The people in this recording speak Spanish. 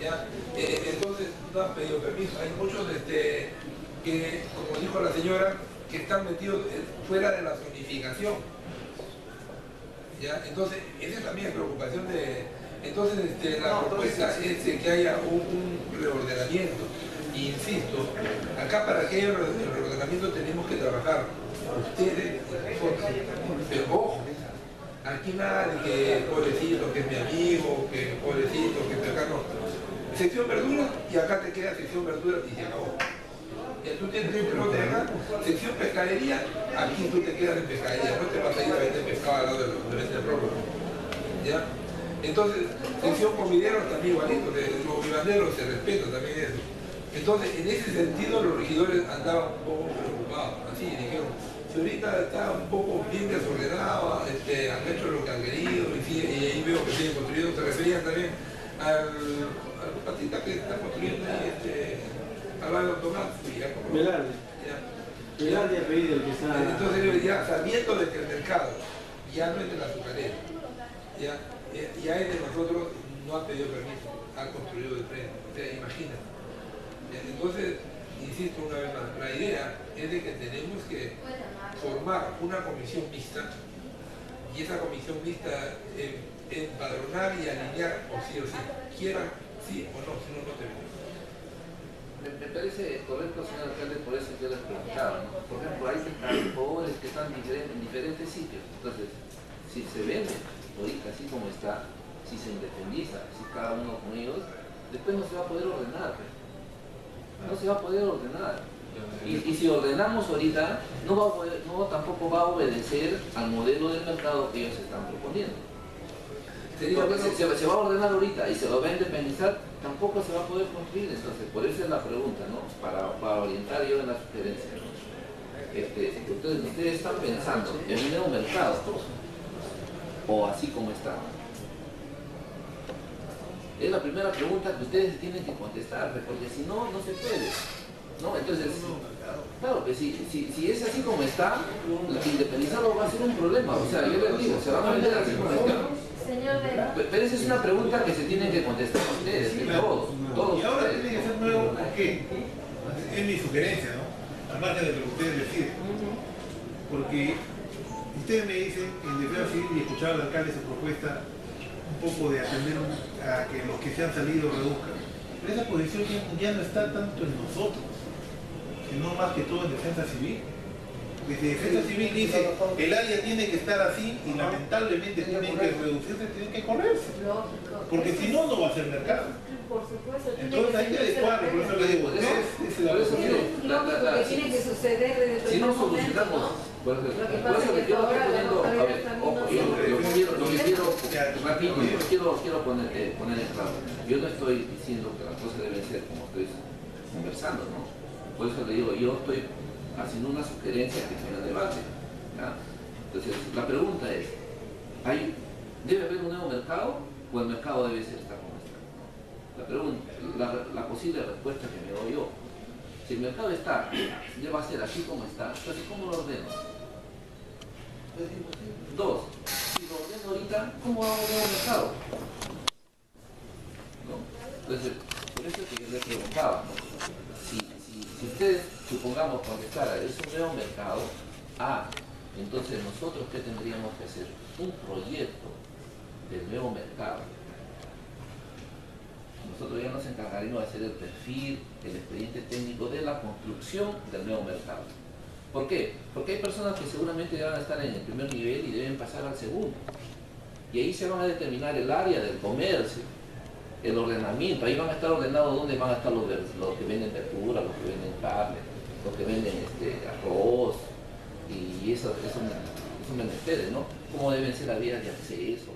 ¿ya? Eh, entonces no han pedido permiso. Hay muchos este, que, como dijo la señora, que están metidos eh, fuera de la zonificación. ¿ya? Entonces, esa es también preocupación de... Entonces, este, la propuesta es que haya un, un reordenamiento. Y insisto, acá para que haya el reordenamiento tenemos que trabajar ustedes. Pero ojo, aquí nada de que pobrecito, que es mi amigo, que pobrecito, que acá no. Sección verdura y acá te queda sección verdura y se acabó. Ya tú tienes lote acá, sección pescadería, aquí tú te quedas en pescadería, no te vas a ir a vender pescado al lado de los de vender ropa. ¿Ya? Entonces, sección comideros también igualito, los vivanderos se respeta también eso. Entonces, en ese sentido, los regidores andaban un poco preocupados, así dijeron, ahorita está un poco bien desordenado, este, han hecho lo que han querido, y, y ahí veo que siguen construyendo, se referían también al, al patita que está construyendo este, al lado Tomás. Velarde. Velarde ha pedido el que está... Entonces ya sabiendo de que el mercado ya no es de la azucarera, ya, eh, ya es de nosotros, no ha pedido permiso, ha construido de frente, o sea, imagínate. Ya, Entonces, insisto una vez más, la idea es de que tenemos que formar una comisión mixta y esa comisión mixta eh, empadronar y alinear o sí o sí, quieran sí o no, si no, no te vemos. Me, me parece correcto, señor alcalde, por eso yo les preguntaba, ¿no? Por ejemplo, hay pobres que están en diferentes sitios. Entonces, si se vende ahorita así como está, si se independiza, si cada uno con ellos, después no se va a poder ordenar. pues. No se va a poder ordenar. Y, y si ordenamos ahorita, no, va no tampoco va a obedecer al modelo del mercado que ellos están proponiendo. Porque se, se- se va a ordenar ahorita y se lo va a independizar, tampoco se va a poder construir. Entonces, por eso es la pregunta, ¿no? Para, para orientar yo en la sugerencia. ¿no? Este, ustedes, ustedes están pensando en un nuevo mercado o así como está. Es la primera pregunta que ustedes tienen que contestar, porque si no, no se puede. ¿No? Entonces, claro, que si, si, si es así como está, independizarlo va a ser un problema. O sea, yo les digo, se van a vender así como está. Pero esa es una pregunta que se tienen que contestar ustedes, todos, todos Y ahora ustedes. tiene que ser nuevo, ¿por qué? Es mi sugerencia, ¿no? Al margen de lo que ustedes deciden. Porque ustedes me dicen, en defensa civil, y escuchar al alcalde su propuesta, un poco de atender a que los que se han salido reduzcan. Pero esa posición ya no está tanto en nosotros, sino más que todo en defensa civil. Desde defensa civil dice, el área tiene que estar así y lamentablemente tienen que reducirse, tienen que correrse. Porque si no, no va a ser mercado. Por supuesto. tiene Entonces hay que ser adecuarlo, por eso le digo, es la que tiene que suceder desde el Si no solucionamos, ¿no? por eso, Lo que yo poniendo, a ver, ojo, yo se- lo que quiero, lo que quiero, Ya, rápido, rápido. quiero, quiero poner, eh, poner en claro. Yo no estoy diciendo que las cosas deben ser como estoy conversando, ¿no? Por eso le digo, yo estoy haciendo una sugerencia que sea debate. Entonces, la pregunta es, ¿hay, ¿debe haber un nuevo mercado o el mercado debe ser como está? La, pregunta, la, posible respuesta que me doy yo, si el mercado está, ya va a ser así como está, entonces ¿cómo lo ordeno? Dos, si lo ordeno ahorita, ¿cómo hago un nuevo mercado? Entonces, por eso es que yo le preguntaba, ¿no? Si, ustedes, supongamos, contestara, es un nuevo mercado, ah, entonces nosotros, ¿qué tendríamos que hacer? Un proyecto del nuevo mercado. Nosotros ya nos encargaríamos de hacer el perfil, el expediente técnico de la construcción del nuevo mercado. ¿Por qué? Porque hay personas que seguramente van a estar en el primer nivel y deben pasar al segundo. Y ahí se van a determinar el área del comercio, el ordenamiento. Ahí van a estar ordenados dónde van a estar los, los que venden verdura, los que venden carne, los que venden este, arroz y esos, esos, esos menesteres, ¿no? Cómo deben ser las vías de acceso,